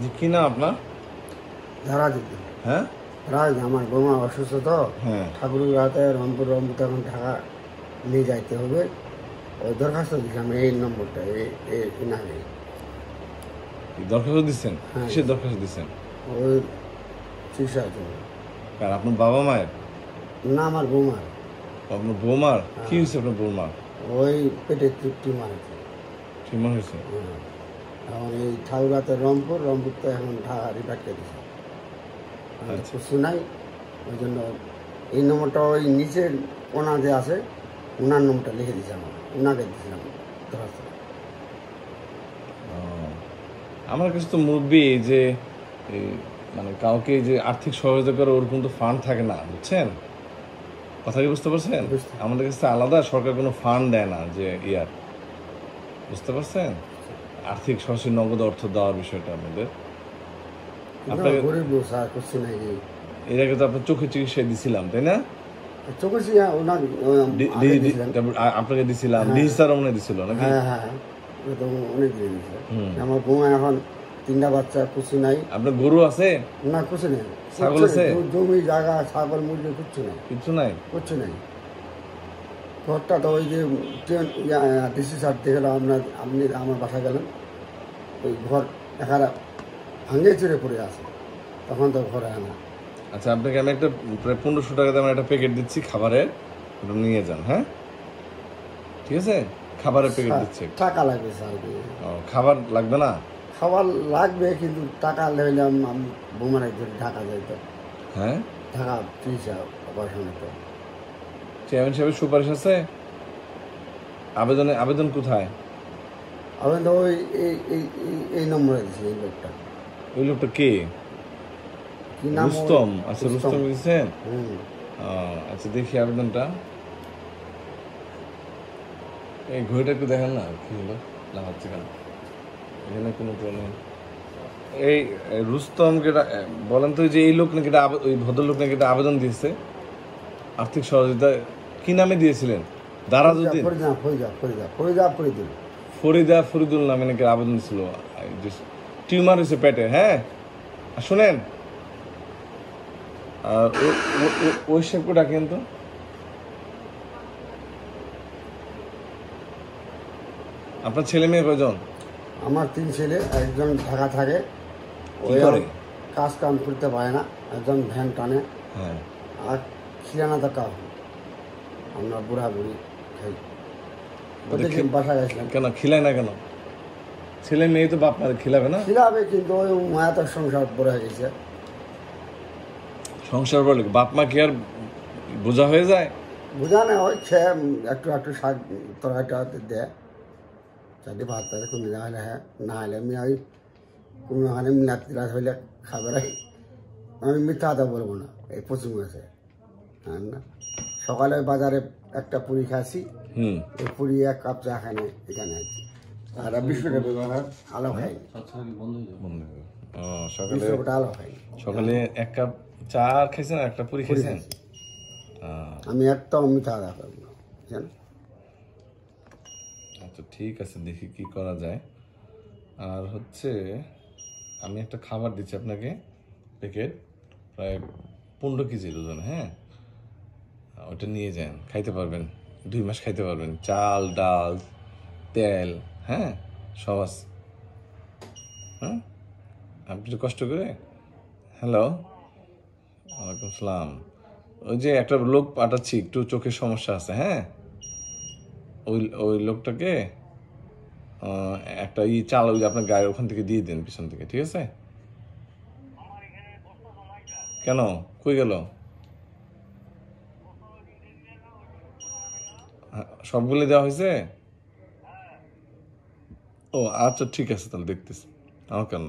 জি কি না আপনার? ধারা হ্যাঁ? রাজ আমার বৌমা অসুস্থ তো। হ্যাঁ। ঠাকুরের রাতে রংপুর রংপুর এখন ঢাকা নিয়ে যাইতে হবে। ওই দরখাস্ত দিলাম এই নম্বরটা এই নামে। দরখাস্ত দিচ্ছেন? হ্যাঁ। কিসের দরখাস্ত দিচ্ছেন? ওই চিকিৎসার জন্য। কার আপনার বাবা মায়ের? না আমার বৌমার। আপনার বৌমার? কি হয়েছে আপনার বৌমার? ওই পেটে তৃপ্তি মারেছে টিউমার হয়েছে? হ্যাঁ। এখন এই ঠাকুরাতে রংপুর রংপুর তো এখন ঢাকা আচ্ছা। কিছু নাই ওই জন্য এই নম্বরটা ওই নিচের কোনা যে আছে ওনার নম্বরটা লিখে দিয়েছে আমার ওনাকে দিয়েছিলাম দরখাস্ত আমার কাছে তো মুরব্বী যে মানে কাউকে যে আর্থিক সহযোগিতা করে ওরকম তো ফান্ড থাকে না বুঝছেন কথা কি বুঝতে পারছেন আমাদের কাছে আলাদা সরকার কোনো ফান্ড দেয় না যে ইয়ার বুঝতে পারছেন আর্থিক সরাসরি নগদ অর্থ দেওয়ার বিষয়টা আমাদের। আপনাকে- এর আগে তো আপনার চোখে চিকিৎসায় দিছিলাম তাই না? আ- আপনাকে দিছিলাম ডিজিটাল মনে হয় দিছিল নাকি? হ্যাঁ হ্যাঁ আমার বৌমা এখন তিনটা বাচ্চা কুচি নাই। আপনার গরু আছে? না কুচি নেই। ছাগল আছে? জমি জায়গা ছাগল মুরগি কিচ্ছু নাই। কিছু নাই? কিচ্ছু নেই। ঘরটা তো ওই যে ট্রেন ডিসি স্যার দেখে আপনার আপনি আমার বাসা গেলেন। ওই ঘর এখানে ভাঙে চুরে পড়ে আছে। তখন তো ঘরে আনা। আচ্ছা আপনাকে আমি একটা প্রায় পনেরোশো টাকা দামের একটা প্যাকেট দিচ্ছি খাবারের ওটা নিয়ে যান হ্যাঁ? ঠিক আছে? খাবারের প্যাকেট দিচ্ছি। টাকা লাগবে স্যার ও, খাবার লাগবে না? খাবার লাগবে কিন্তু টাকা লইলাম আমি বোমার একজন ঢাকা যাইতো। হ্যাঁ? ঢাকা চিকিৎসা অপারেশন হতো চেয়ারম্যান সাহেবের সুপারিশ আছে? আবেদনে আবেদন কোথায়? তো ওই এই এই নম্বরে দিছি এই লোকটা। ওই লোকটা কে? কি নাম রুস্তম। আচ্ছা রুস্তম। দিচ্ছেন হুম। আচ্ছা দেখি আবেদনটা। এই ঘড়িটা একটু দেখেন না কি হলো? না হচ্ছে কেন? এখানে কোনো প্রবলেম এই রুস্তম কেটা বলেন তো যে এই লোক নাকি ওই ভদ্রলোক নাকি আবেদন দিয়েছে? আর্থিক সহযোগিতা কি নামে দিয়েছিলেন? দারাজুদ্দিন? ফরিদা ফরিদা ফরিদা ফরিদা ফরিদুল। ফরিদা ফরিদুল নামে নাকি আবেদন ছিল। টিউমার হয়েছে পেটে হ্যাঁ? শুনেন। আর ওই শেপকে ডাকেন তো? আপনার ছেলে মেয়ে কয়জন? আমার তিন ছেলে একজন ঢাকা থাকে। ওই করে? কাজ কাম করতে পারে না একজন ভ্যান টানে। হ্যাঁ। আর খিলানা তো কাউ। আমরা বুড়া বুড়ি খাই। ওদেরকে বাসা গেছিলাম। কেন খিলায় না কেন? ছেলে মেয়ে তো বাপ মারে খিলাবে না? খিলাবে কিন্তু ওই মায়াতের সংসার পড়ে গেছে। সংসার বলে বাপ মা কি আর বোঝা হয়ে যায়? বুঝা না ওই খেয়ে একটু একটু শাক তরকারিটা দেয়। চারটি ভাত তাদের কোনো না হলে হ্যাঁ না হলে আমি ওই কোনো ওখানে মিলাত টিলাত হইলে খাবে আমি মিথ্যা কথা বলব না এই পশ্চিম আছে। হ্যাঁ না? সকালে বাজারে একটা পুরি খাসি হুম। এই পুরি এক কাপ চা খানে এখানে আছি। আর বিস্কুটের ব্যবহার আলো খাই বন্ধ হয়ে গেল। ও, সকালে আলো খাই সকালে এক কাপ চা খাইছেন আর একটা পুরি খাইছেন আহ, আমি একটাও মিথ্যা কথা করব আচ্ছা ঠিক আছে দেখি কি করা যায়। আর হচ্ছে আমি একটা খাবার দিচ্ছি আপনাকে প্যাকেট প্রায় পনেরো কেজির ওজন হ্যাঁ? ওটা নিয়ে যান, খাইতে পারবেন। দুই মাস খাইতে পারবেন। চাল, ডাল, তেল হ্যাঁ? সব আছে হ্যাঁ? আপনি কষ্ট করে হ্যালো? ওয়ালাইকুম সালাম। ওই যে একটা লোক পাঠাচ্ছি, একটু চোখের সমস্যা আছে হ্যাঁ? ওই ওই লোকটাকে একটা ই চাল ওই আপনার গায়ের ওখান থেকে দিয়ে দেন পিছন থেকে, ঠিক আছে? কেন? কই গেল? সবগুলো দেওয়া হয়েছে? ও আচ্ছা ঠিক আছে তাহলে দেখতেছি। আমার কেন